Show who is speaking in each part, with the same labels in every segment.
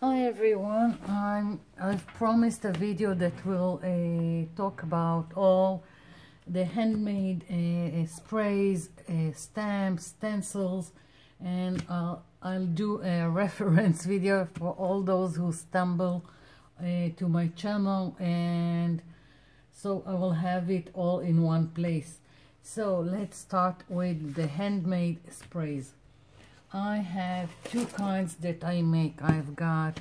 Speaker 1: Hi everyone, I'm, I've promised a video that will uh, talk about all the handmade uh, sprays, uh, stamps, stencils and uh, I'll do a reference video for all those who stumble uh, to my channel and so I will have it all in one place. So let's start with the handmade sprays. I have two kinds that I make. I've got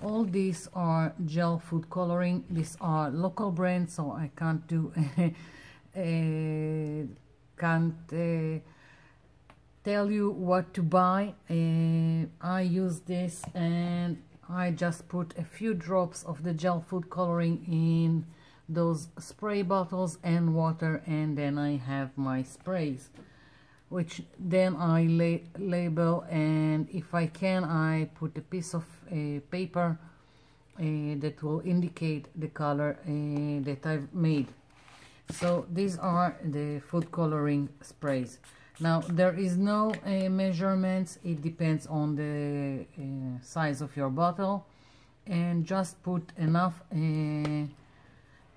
Speaker 1: all these are gel food coloring. These are local brands, so I can't do uh, can't uh, tell you what to buy. Uh, I use this and I just put a few drops of the gel food coloring in those spray bottles and water and then I have my sprays which then I la label and if I can I put a piece of uh, paper uh, that will indicate the color uh, that I've made. So these are the food coloring sprays. Now there is no uh, measurements. It depends on the uh, size of your bottle. And just put enough uh,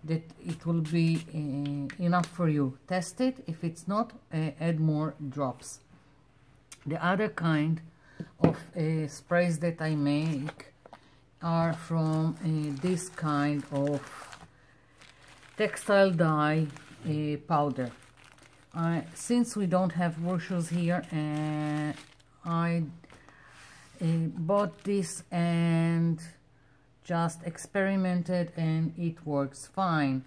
Speaker 1: that it will be uh, enough for you. Test it. If it's not uh, add more drops. The other kind of uh, sprays that I make are from this kind of textile dye powder. Since we don't have washes here I bought this and just experimented and it works fine.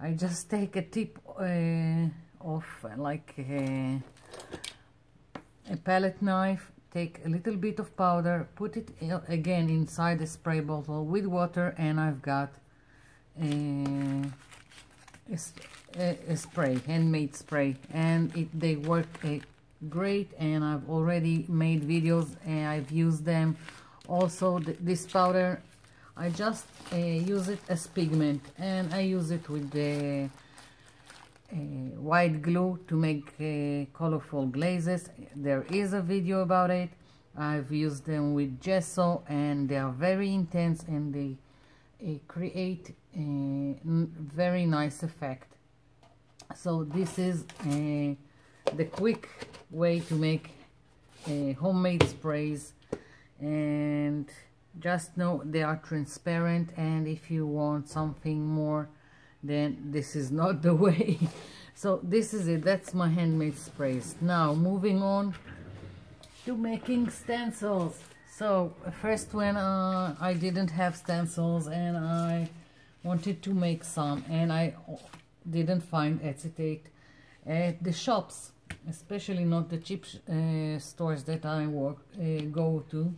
Speaker 1: I just take a tip uh, of like a, a palette knife take a little bit of powder put it again inside the spray bottle with water and I've got a, a, a spray handmade spray. And it, they work uh, great and I've already made videos and I've used them. Also th this powder I just uh, use it as pigment and I use it with the uh, white glue to make uh, colorful glazes. There is a video about it. I've used them with gesso and they are very intense and they uh, create a very nice effect. So this is uh, the quick way to make uh, homemade sprays and just know they are transparent and if you want something more then this is not the way. So this is it. That's my handmade sprays. Now moving on to making stencils. So first when uh, I didn't have stencils and I wanted to make some and I didn't find acetate at the shops especially not the cheap uh, stores that I work uh, go to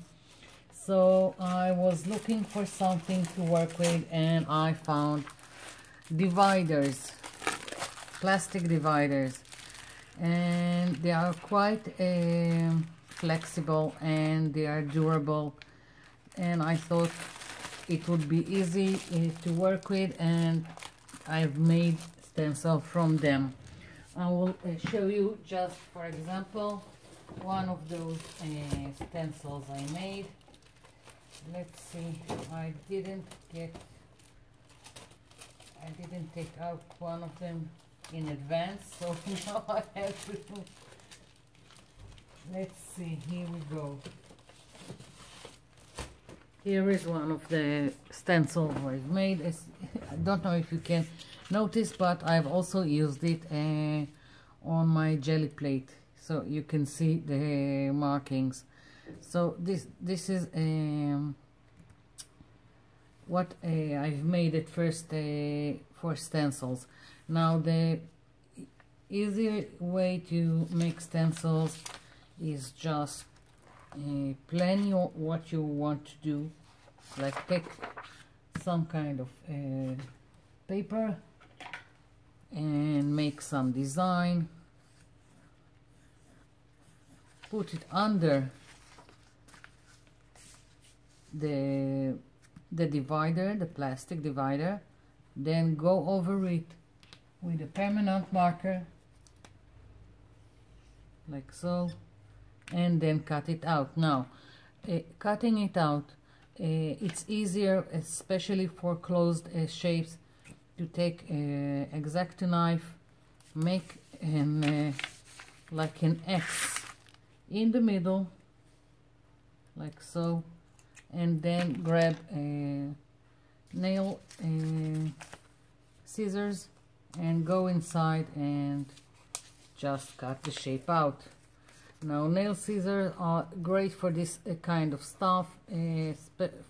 Speaker 1: so I was looking for something to work with and I found dividers plastic dividers. And they are quite uh, flexible and they are durable. And I thought it would be easy uh, to work with and I've made stencil from them. I will uh, show you just for example one of those uh, stencils I made let's see I didn't get I didn't take out one of them in advance so now I have to let's see here we go. Here is one of the stencils I've made I don't know if you can notice but I've also used it uh, on my jelly plate so you can see the markings so this this is um, what uh, I've made at first uh, for stencils. Now the easy way to make stencils is just uh, plan your what you want to do. Like take some kind of uh, paper and make some design. Put it under the the divider the plastic divider then go over it with a permanent marker like so and then cut it out. Now uh, cutting it out uh, it's easier especially for closed uh, shapes to take a exacto knife make an uh, like an X in the middle like so and then grab a nail uh, scissors and go inside and just cut the shape out. Now nail scissors are great for this uh, kind of stuff uh,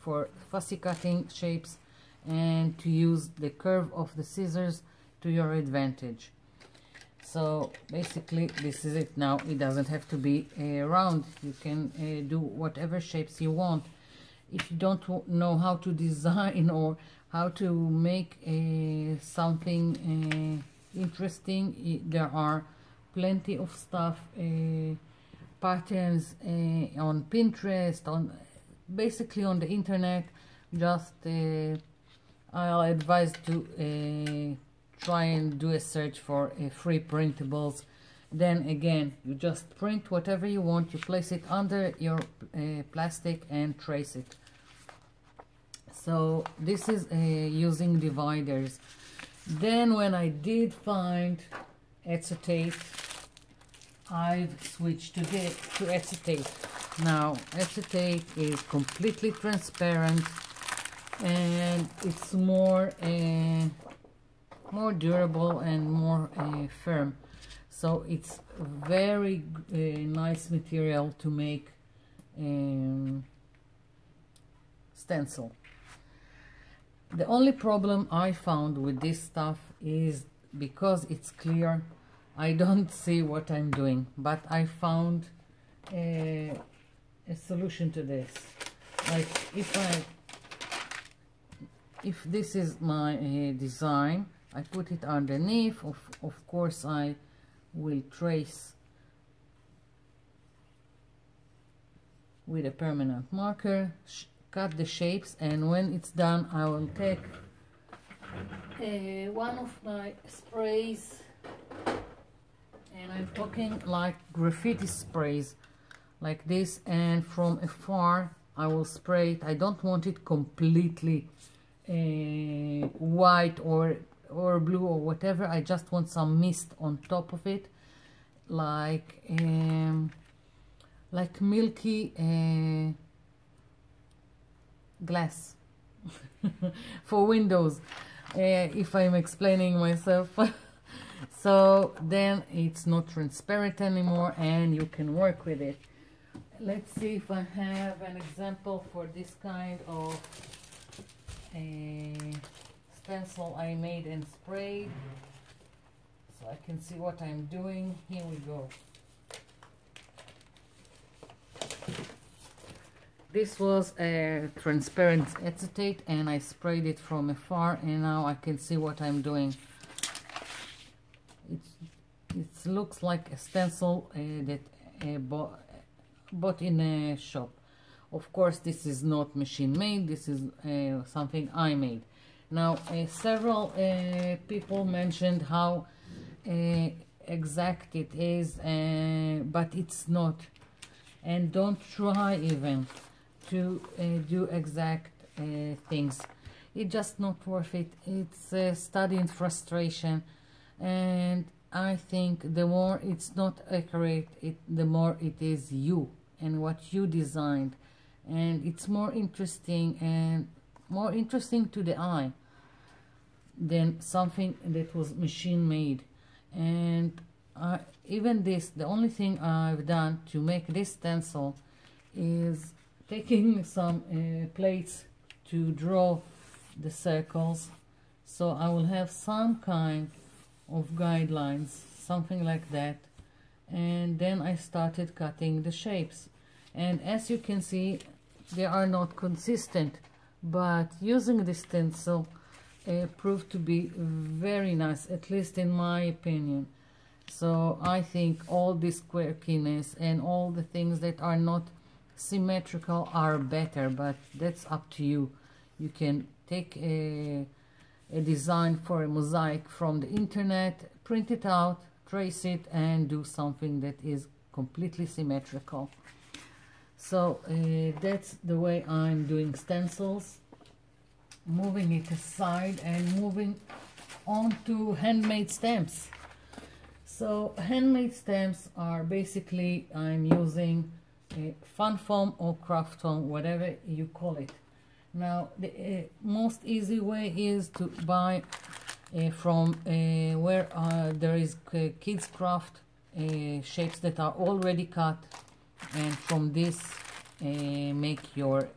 Speaker 1: for fussy cutting shapes and to use the curve of the scissors to your advantage. So basically this is it. Now it doesn't have to be uh, round. You can uh, do whatever shapes you want if you don't know how to design or how to make uh, something uh, interesting there are plenty of stuff uh, patterns uh, on Pinterest on basically on the internet. Just I'll advise to try and do a search for free printables. Then again you just print whatever you want you place it under your uh, plastic and trace it so this is uh, using dividers. Then when I did find acetate I've switched to, the, to acetate. Now acetate is completely transparent and it's more uh, more durable and more uh, firm. So it's very uh, nice material to make um, stencil the only problem I found with this stuff is because it's clear I don't see what I'm doing but I found a, a solution to this. Like if I if this is my uh, design I put it underneath of, of course I will trace with a permanent marker cut the shapes and when it's done I will take uh, one of my sprays and I'm talking like graffiti sprays like this and from afar I will spray it. I don't want it completely uh, white or or blue or whatever. I just want some mist on top of it like um, like milky uh, glass for windows uh, if I'm explaining myself so then it's not transparent anymore and you can work with it let's see if I have an example for this kind of a uh, stencil I made and sprayed so I can see what I'm doing. Here we go. This was a transparent acetate and I sprayed it from afar and now I can see what I'm doing. It's, it looks like a stencil uh, that uh, bought, in a shop. Of course this is not machine made, this is uh, something I made. Now, uh, several uh, people mentioned how uh, exact it is, but it's not. And don't try even to uh, do exact uh, things. It's just not worth it. It's a study in frustration. And I think the more it's not accurate, it, the more it is you and what you designed. And it's more interesting and more interesting to the eye than something that was machine made and even this the only thing I've done to make this stencil is taking some uh, plates to draw the circles. So I will have some kind of guidelines something like that. And then I started cutting the shapes. And as you can see they are not consistent but using this stencil uh, proved to be very nice, at least in my opinion. So I think all this quirkiness and all the things that are not symmetrical are better, but that's up to you. You can take a, a design for a mosaic from the internet, print it out, trace it, and do something that is completely symmetrical. so uh, that's the way I'm doing stencils moving it aside and moving on to handmade stamps so handmade stamps are basically I'm using fun foam or craft foam whatever you call it. Now the uh, most easy way is to buy uh, from uh, where uh, there is kids craft uh, shapes that are already cut and from this uh, make your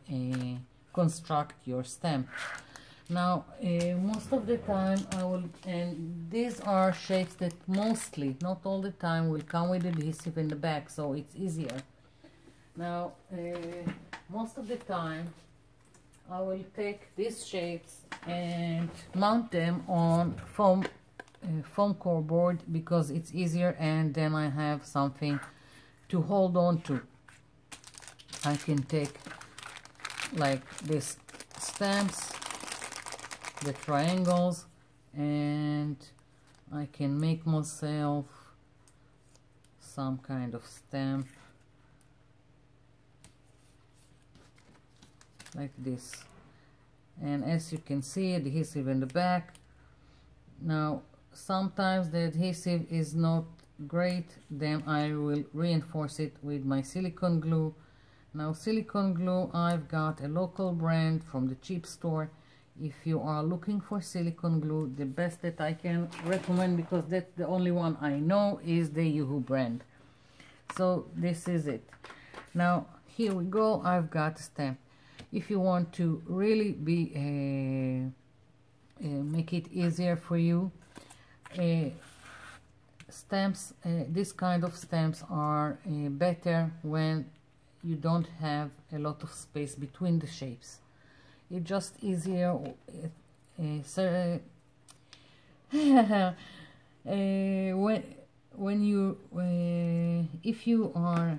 Speaker 1: construct your stamp. Now most of the time I will and these are shapes that mostly not all the time will come with adhesive in the back so it's easier now most of the time I will take these shapes and mount them on foam uh, foam core board because it's easier and then I have something to hold on to. I can take like these stamps, the triangles and I can make myself some kind of stamp like this. And as you can see adhesive in the back. Now sometimes the adhesive is not great then I will reinforce it with my silicone glue. Now silicone glue I've got a local brand from the cheap store. If you are looking for silicone glue the best that I can recommend because that's the only one I know is the Uhu brand. So this is it. Now here we go. I've got a stamp if you want to really be uh, uh, make it easier for you uh, stamps uh, this kind of stamps are uh, better when you don't have a lot of space between the shapes. It's just easier uh, so, when when you if you are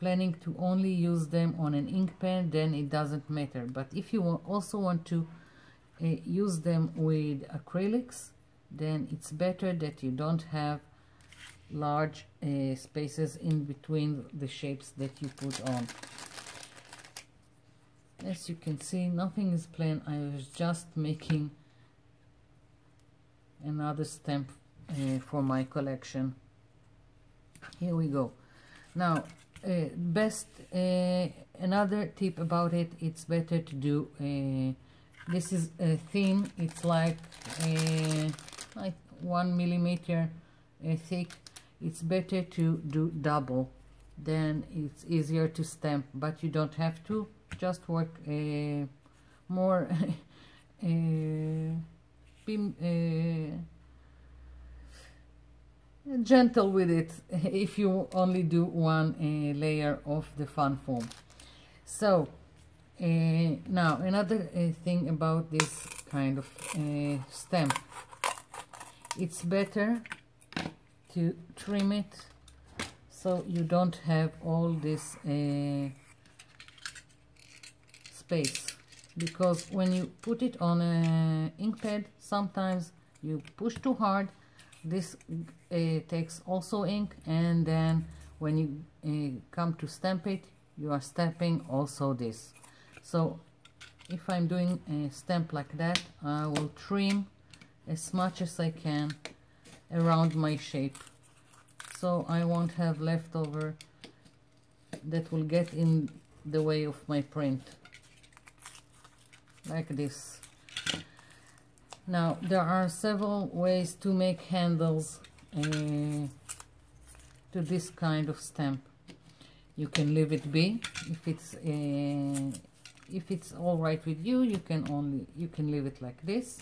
Speaker 1: planning to only use them on an ink pen then it doesn't matter. But if you also want to uh, use them with acrylics then it's better that you don't have large uh, spaces in between the shapes that you put on. As you can see nothing is plain I was just making another stamp uh, for my collection. Here we go. Now uh, best uh, another tip about it it's better to do uh, this is a thin it's like like one millimeter thick. It's better to do double. Then it's easier to stamp but you don't have to. Just work more be, gentle with it if you only do one uh, layer of the fun foam so uh, now another uh, thing about this kind of uh, stamp it's better to trim it so you don't have all this uh, space. Because when you put it on a ink pad sometimes you push too hard this uh, takes also ink and then when you uh, come to stamp it you are stamping also this. So if I'm doing a stamp like that I will trim as much as I can around my shape. So I won't have leftover that will get in the way of my print. Like this now there are several ways to make handles uh, to this kind of stamp. You can leave it be. If it's uh, if it's all right with you you can only you can leave it like this.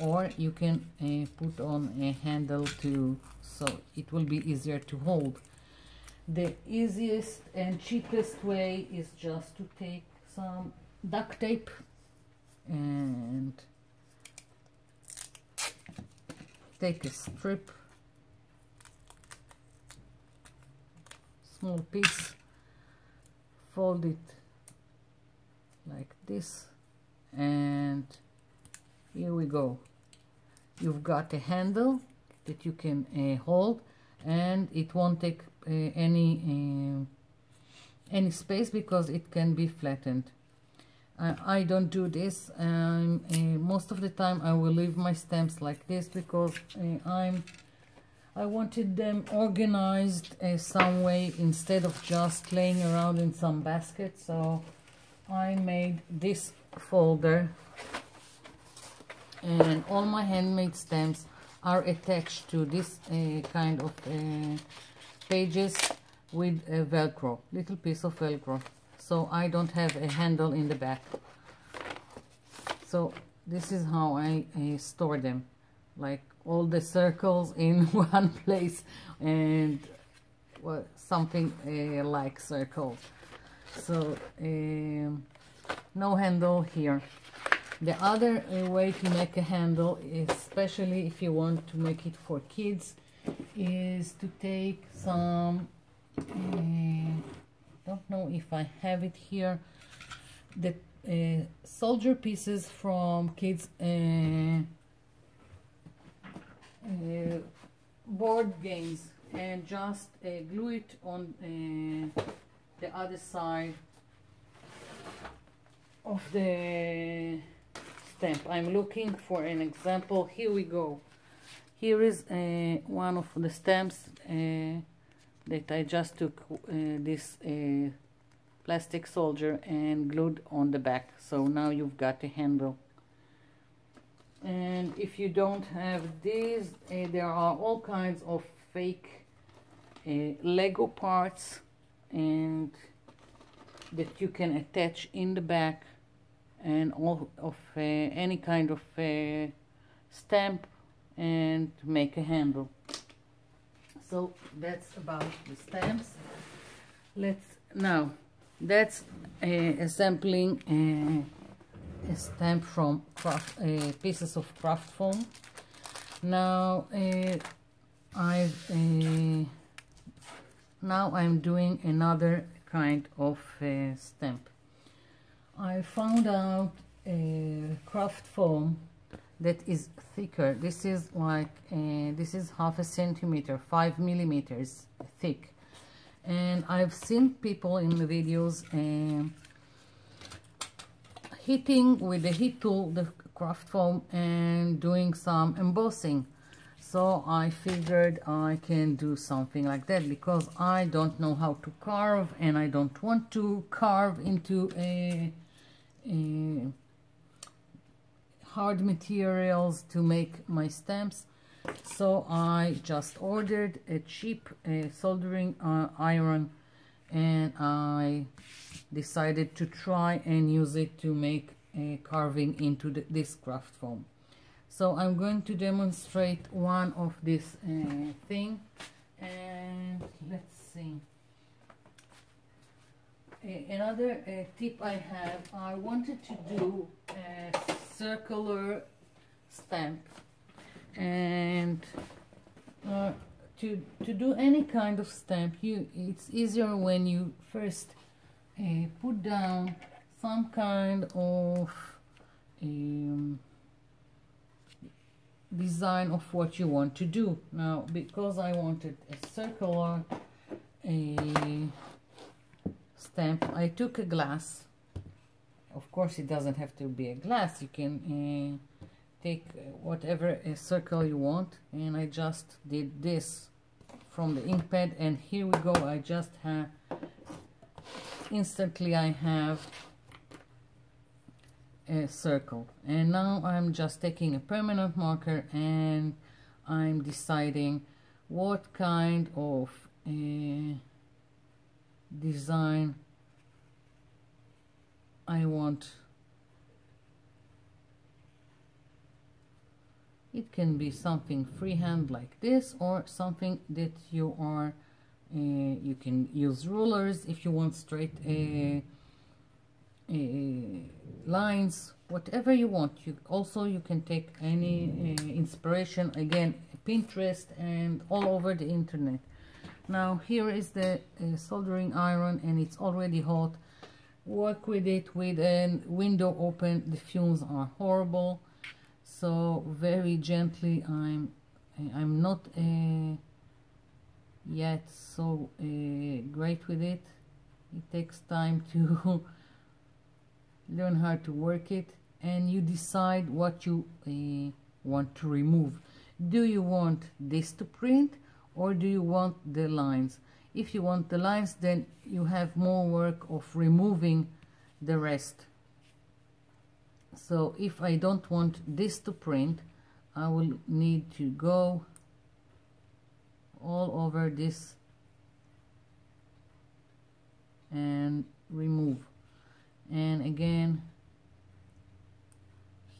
Speaker 1: Or you can uh, put on a handle to so it will be easier to hold. The easiest and cheapest way is just to take some duct tape and take a strip. Small piece. Fold it like this. And here we go. You've got a handle that you can uh, hold and it won't take uh, any uh, any space because it can be flattened uh, I don't do this um, uh, most of the time I will leave my stamps like this because uh, I'm I wanted them organized uh, some way instead of just laying around in some basket. So I made this folder and all my handmade stamps are attached to this uh, kind of uh, pages with a velcro little piece of velcro so I don't have a handle in the back. So this is how I, I store them. Like all the circles in one place and well, something uh, like circle. So um, no handle here. The other uh, way to make a handle especially if you want to make it for kids is to take some uh, don't know if I have it here. The uh, soldier pieces from kids uh, uh, board games and just uh, glue it on uh, the other side of the stamp. I'm looking for an example. Here we go. Here is uh, one of the stamps that I just took uh, this uh, plastic soldier and glued on the back. So now you've got a handle. And if you don't have these uh, there are all kinds of fake uh, Lego parts and that you can attach in the back and all of uh, any kind of uh, stamp and make a handle so that's about the stamps. Let's now that's a sampling a stamp from craft uh, pieces of craft foam now uh, I've uh, now I'm doing another kind of uh, stamp. I found out craft foam that is thicker. This is like uh, this is half a centimeter five millimeters thick. And I've seen people in the videos um, hitting with the heat tool the craft foam and doing some embossing. So I figured I can do something like that because I don't know how to carve and I don't want to carve into a, a hard materials to make my stamps so I just ordered a cheap uh, soldering uh, iron and I decided to try and use it to make a carving into the, this craft foam. So I'm going to demonstrate one of this uh, thing and let's see. another uh, tip I have, I wanted to do a circular stamp. And uh, to to do any kind of stamp you it's easier when you first uh, put down some kind of um, design of what you want to do. Now because I wanted a circular a stamp I took a glass of course it doesn't have to be a glass. You can uh, take whatever circle you want. And I just did this from the ink pad. And here we go. I just have instantly I have a circle. And now I'm just taking a permanent marker. And I'm deciding what kind of uh, design I want. It can be something freehand like this or something that you are uh, you can use rulers if you want straight uh, uh, lines whatever you want. You also you can take any uh, inspiration again Pinterest and all over the internet. Now here is the uh, soldering iron and it's already hot work with it with a window open. The fumes are horrible. So very gently I'm I'm not uh, yet so uh, great with it. It takes time to learn how to work it and you decide what you uh, want to remove. Do you want this to print or do you want the lines if you want the lines then you have more work of removing the rest. So if I don't want this to print I will need to go all over this and remove. And again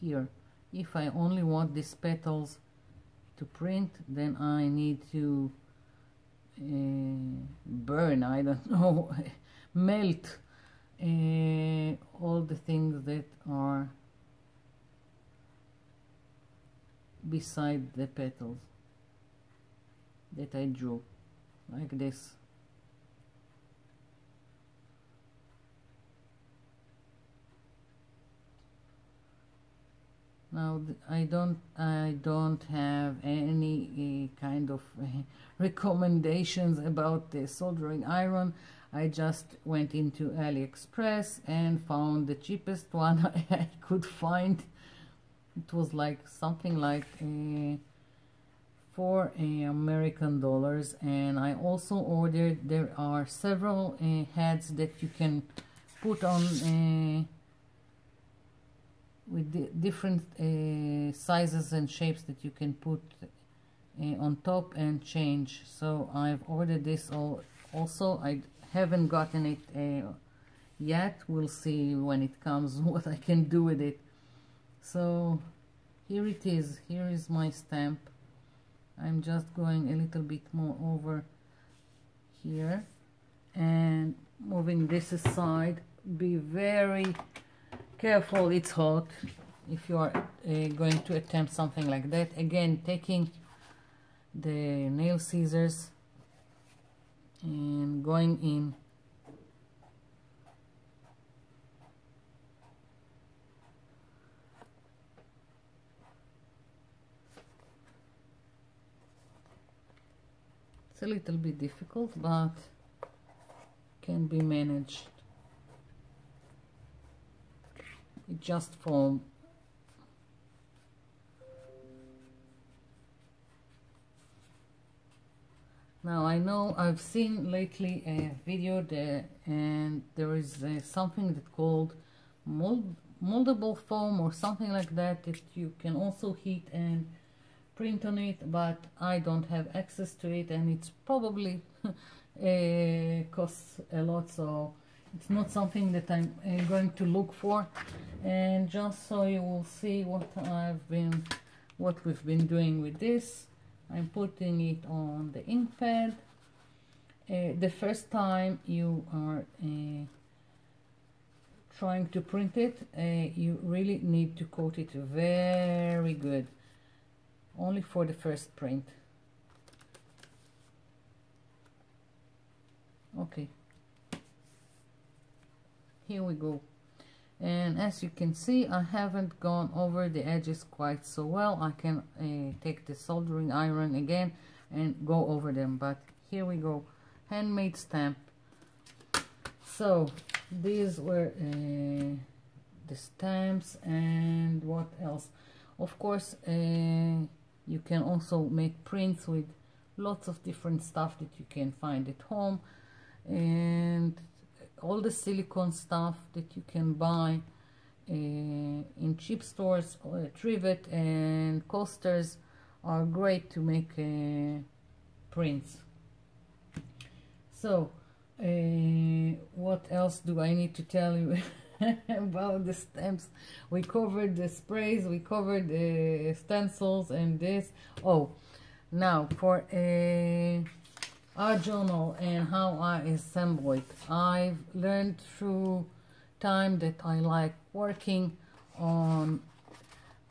Speaker 1: here. If I only want these petals to print then I need to uh, burn I don't know melt uh, all the things that are beside the petals that I drew like this now I don't I don't have any uh, kind of uh, recommendations about the soldering iron. I just went into AliExpress and found the cheapest one I could find. It was like something like uh, four American dollars. And I also ordered there are several heads that you can put on with different uh, sizes and shapes that you can put uh, on top and change. So I've ordered this all also I haven't gotten it uh, yet. We'll see when it comes what I can do with it. So here it is. Here is my stamp. I'm just going a little bit more over here. And moving this aside be very careful it's hot if you are uh, going to attempt something like that. Again taking the nail scissors and going in. It's a little bit difficult but can be managed it just formed now I know I've seen lately a video there and there is something that called mold moldable foam or something like that that you can also heat and print on it but I don't have access to it and it's probably uh, costs a lot so it's not something that I'm uh, going to look for. And just so you will see what I've been what we've been doing with this I'm putting it on the ink pad. Uh, the first time you are uh, trying to print it uh, you really need to coat it very good. Only for the first print. Okay here we go. And as you can see I haven't gone over the edges quite so well. I can uh, take the soldering iron again and go over them but here we go. Handmade stamp. So these were uh, the stamps and what else? Of course uh, you can also make prints with lots of different stuff that you can find at home. And all the silicone stuff that you can buy uh, in cheap stores, uh, trivet and coasters are great to make uh, prints. So, uh, what else do I need to tell you about the stamps? We covered the sprays, we covered the stencils and this. Oh, now for a our journal and how I assemble it. I've learned through time that I like working on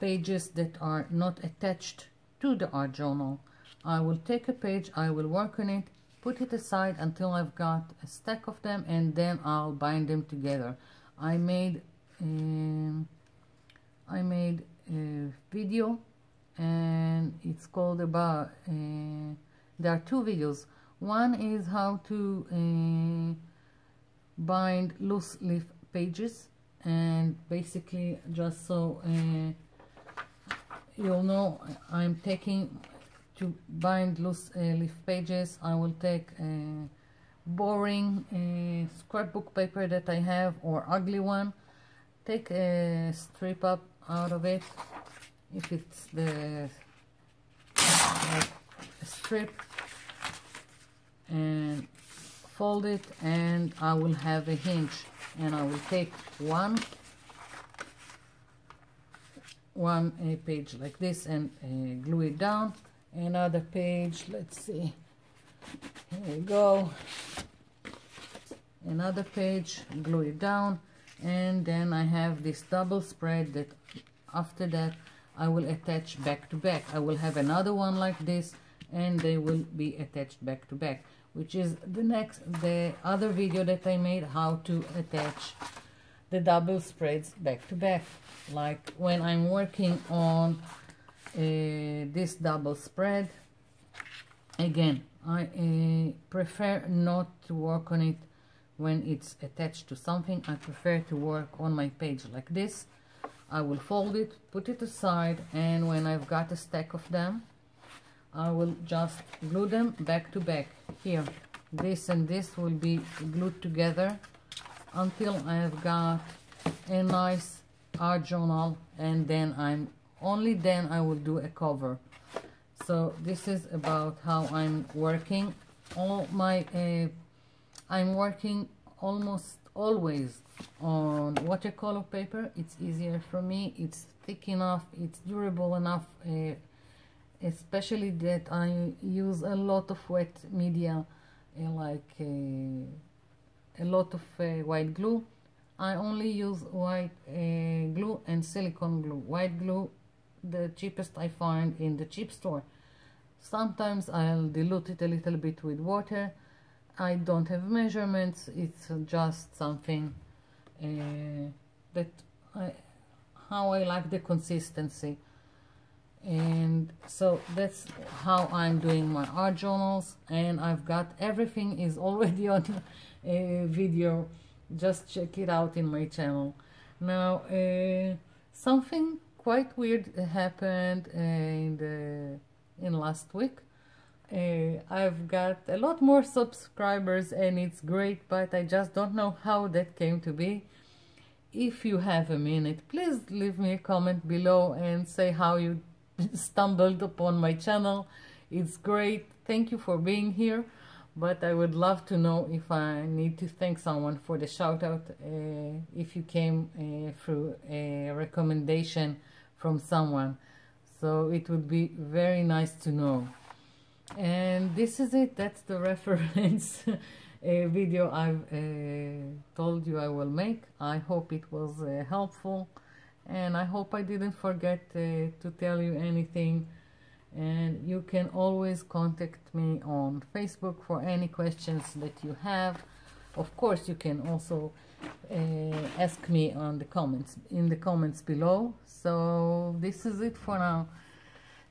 Speaker 1: pages that are not attached to the art journal. I will take a page, I will work on it, put it aside until I've got a stack of them and then I'll bind them together. I made um, I made a video and it's called about uh, there are two videos one is how to uh, bind loose leaf pages and basically just so uh, you'll know I'm taking to bind loose uh, leaf pages. I will take a boring uh, scrapbook paper that I have or ugly one take a strip up out of it. If it's the strip and fold it and I will have a hinge and I will take one one a page like this and uh, glue it down. Another page let's see. Here we go. Another page glue it down. And then I have this double spread that after that I will attach back to back. I will have another one like this and they will be attached back to back which is the next the other video that I made how to attach the double spreads back to back. Like when I'm working on uh, this double spread again I uh, prefer not to work on it when it's attached to something. I prefer to work on my page like this. I will fold it put it aside and when I've got a stack of them I will just glue them back to back here. This and this will be glued together until I have got a nice art journal and then I'm only then I will do a cover. So this is about how I'm working all my uh, I'm working almost always on watercolor paper. It's easier for me. It's thick enough. It's durable enough uh, especially that I use a lot of wet media uh, like uh, a lot of uh, white glue. I only use white uh, glue and silicone glue. White glue the cheapest I find in the cheap store. Sometimes I'll dilute it a little bit with water. I don't have measurements. It's just something that I, how I like the consistency and so that's how I'm doing my art journals. And I've got everything is already on a video. Just check it out in my channel. Now uh, something quite weird happened uh, in the in last week. Uh, I've got a lot more subscribers and it's great but I just don't know how that came to be. If you have a minute please leave me a comment below and say how you stumbled upon my channel. It's great. Thank you for being here. But I would love to know if I need to thank someone for the shout out uh, if you came uh, through a recommendation from someone. So it would be very nice to know. And this is it. That's the reference video I've uh, told you I will make. I hope it was helpful and I hope I didn't forget uh, to tell you anything. And you can always contact me on Facebook for any questions that you have. Of course you can also uh, ask me on the comments in the comments below. So this is it for now.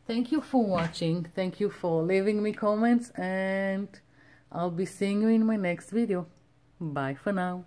Speaker 1: Thank you for watching. Thank you for leaving me comments and I'll be seeing you in my next video. Bye for now